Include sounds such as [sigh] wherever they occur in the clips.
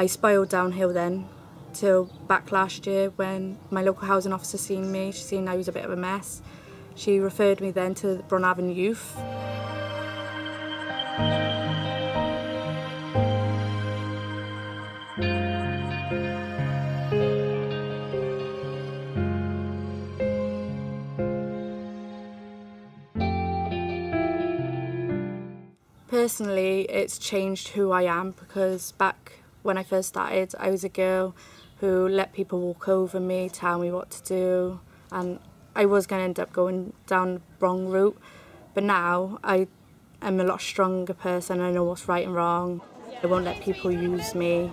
I spiraled downhill then till back last year when my local housing officer seen me. She seen I was a bit of a mess. She referred me then to Bron Afon Youth. Personally, it's changed who I am because back when I first started, I was a girl who let people walk over me, tell me what to do, and I was going to end up going down the wrong route. But now I am a lot stronger person. I know what's right and wrong. I won't let people use me,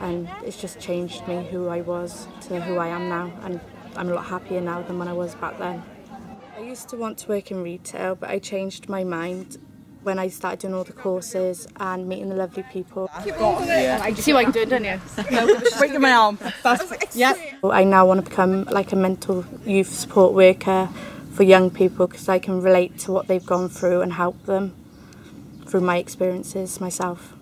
and it's just changed me who I was to who I am now, and I'm a lot happier now than when I was back then. I used to want to work in retail, but I changed my mind when I started doing all the courses and meeting the lovely people. Yeah. You see what I'm doing, don't you? [laughs] Break my arm. Yep. I now want to become like a mental youth support worker for young people because I can relate to what they've gone through and help them through my experiences myself.